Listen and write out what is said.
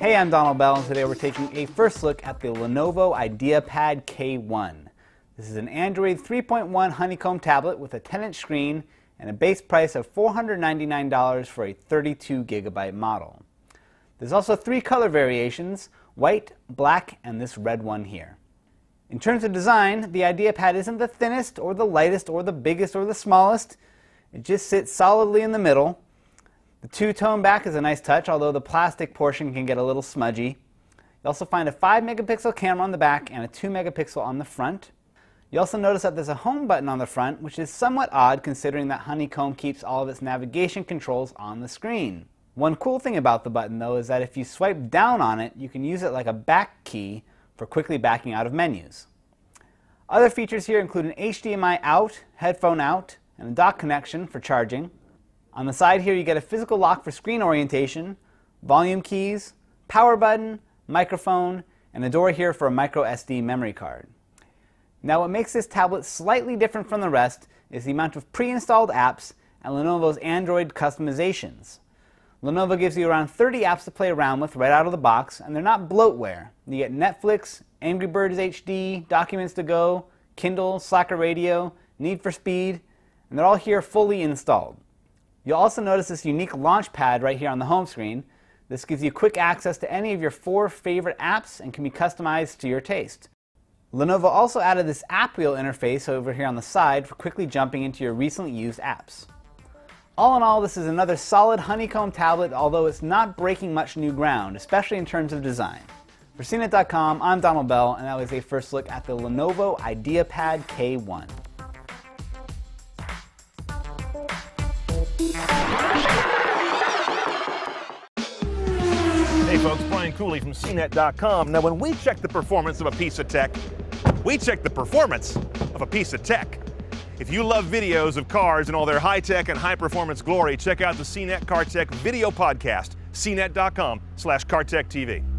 Hey, I'm Donald Bell, and today we're taking a first look at the Lenovo IdeaPad K1. This is an Android 3.1 honeycomb tablet with a 10-inch screen and a base price of $499 for a 32 gigabyte model. There's also three color variations, white, black, and this red one here. In terms of design, the IdeaPad isn't the thinnest or the lightest or the biggest or the smallest. It just sits solidly in the middle the two-tone back is a nice touch, although the plastic portion can get a little smudgy. You also find a 5 megapixel camera on the back and a 2 megapixel on the front. You also notice that there's a home button on the front, which is somewhat odd considering that Honeycomb keeps all of its navigation controls on the screen. One cool thing about the button though is that if you swipe down on it, you can use it like a back key for quickly backing out of menus. Other features here include an HDMI out, headphone out, and a dock connection for charging. On the side here you get a physical lock for screen orientation, volume keys, power button, microphone, and a door here for a micro SD memory card. Now what makes this tablet slightly different from the rest is the amount of pre-installed apps and Lenovo's Android customizations. Lenovo gives you around 30 apps to play around with right out of the box, and they're not bloatware. You get Netflix, Angry Birds HD, Documents to Go, Kindle, Slacker Radio, Need for Speed, and they're all here fully installed. You'll also notice this unique launch pad right here on the home screen. This gives you quick access to any of your four favorite apps and can be customized to your taste. Lenovo also added this app wheel interface over here on the side for quickly jumping into your recently used apps. All in all, this is another solid honeycomb tablet, although it's not breaking much new ground, especially in terms of design. For CNET.com, I'm Donald Bell, and that was a first look at the Lenovo IdeaPad K1. Hey folks, Brian Cooley from CNET.com. Now when we check the performance of a piece of tech, we check the performance of a piece of tech. If you love videos of cars and all their high-tech and high-performance glory, check out the CNET Car Tech video podcast, cnet.com slash CarTechTV.